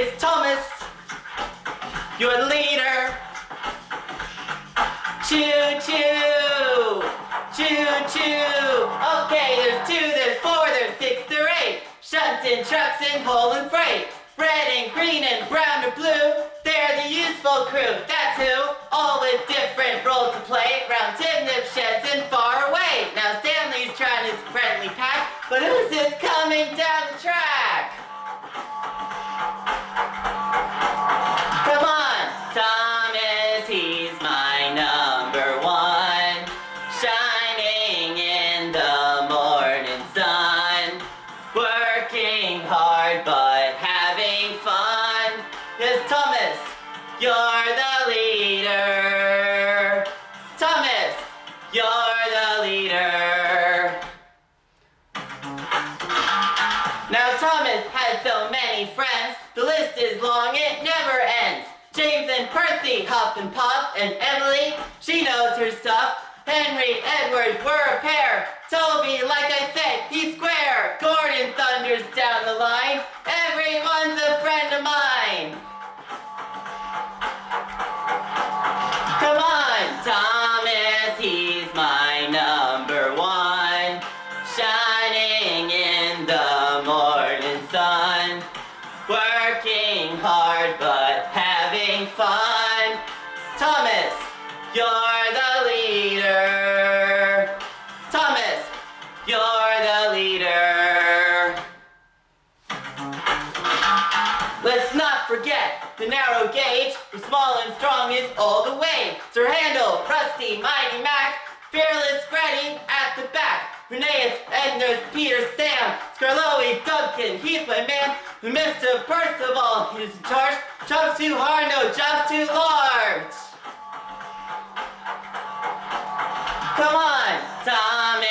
is Thomas. You're the leader. Choo choo. Choo choo. Okay, there's two, there's four, there's six, there eight. Shunting trucks and hauling freight. Red and green and brown or blue. They're the useful crew. That's who. All with different you're the leader. Thomas, you're the leader. Now Thomas has so many friends, the list is long, it never ends. James and Percy, Huff and Puff, and Emily, she knows her stuff. Henry, Edward, we're a pair. Toby, like I said, he's square. Gordon thunders down the line. Everyone's a Thomas, he's my number one. Shining in the morning sun. Working hard but having fun. Thomas, you're the leader. Thomas, you're the leader. Let's not forget the narrow gauge, the small and strong is all the way. Sir Handel, Rusty, Mighty Mac, Fearless Freddie at the back. Rheneas, Edners, Peter, Sam, Skarloey, Duncan, he's my man. Mr. Percival, he's in charge. Jumps too hard, no jumps too large. Come on, Thomas,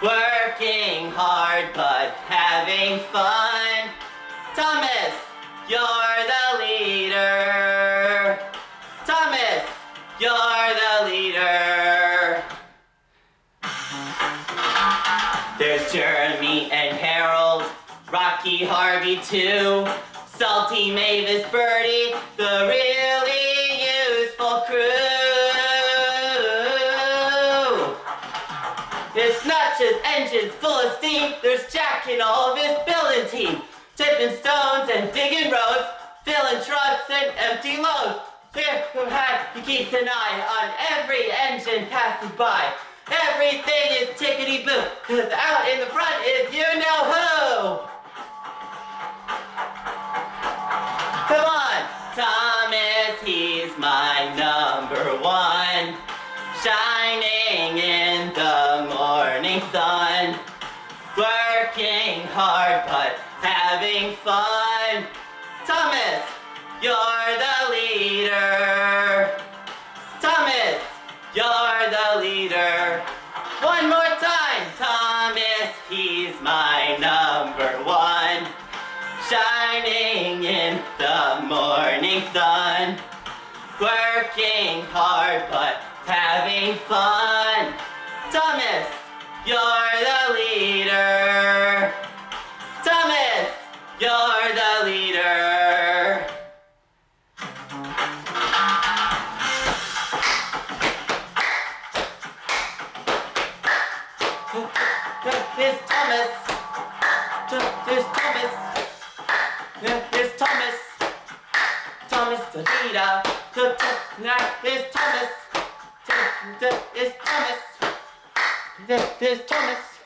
Working hard but having fun. Thomas, you're the leader. Thomas, you're the leader. There's Jeremy and Harold, Rocky Harvey too, Salty Mavis Bertie, the really Engines full of steam, there's Jack and all of his building team, tipping stones and digging roads, filling trucks and empty loads. Here who had he keeps an eye on every engine passing by. Everything is tickety boo, cause out in the front is you know who. Come on, Thomas, he's my number one. Shining in hard but having fun. Thomas, you're the leader. Thomas, you're the leader. One more time, Thomas, he's my number one. Shining in the morning sun. Working hard but having fun. Thomas, you're the leader. Here's Thomas. Here's Thomas. Thomas the leader. Here's Thomas. Here's Thomas. Here's Thomas.